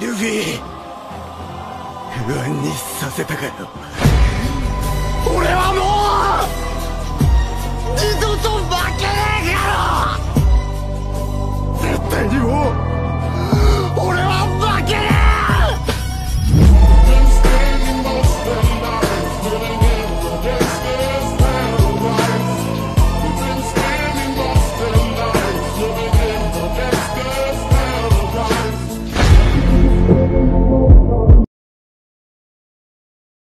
ルフィ。不安にさせたかよ。